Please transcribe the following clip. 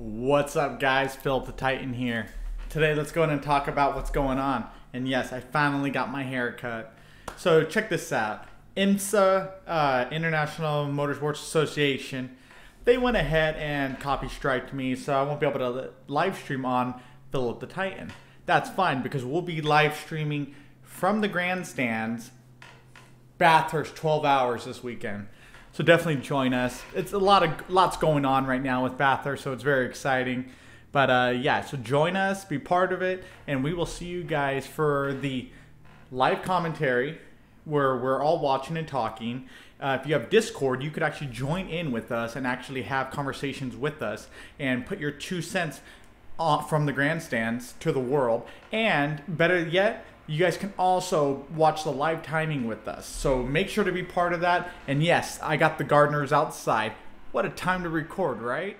What's up, guys? Philip the Titan here. Today, let's go in and talk about what's going on. And yes, I finally got my hair cut. So, check this out IMSA, uh, International Motorsports Association, they went ahead and copy striked me, so I won't be able to live stream on Philip the Titan. That's fine because we'll be live streaming from the grandstands Bathurst 12 hours this weekend. So definitely join us. It's a lot of lots going on right now with Bathurst, so it's very exciting. But uh, yeah, so join us, be part of it, and we will see you guys for the live commentary where we're all watching and talking. Uh, if you have Discord, you could actually join in with us and actually have conversations with us and put your two cents from the grandstands to the world. And better yet, you guys can also watch the live timing with us. So make sure to be part of that. And yes, I got the gardeners outside. What a time to record, right?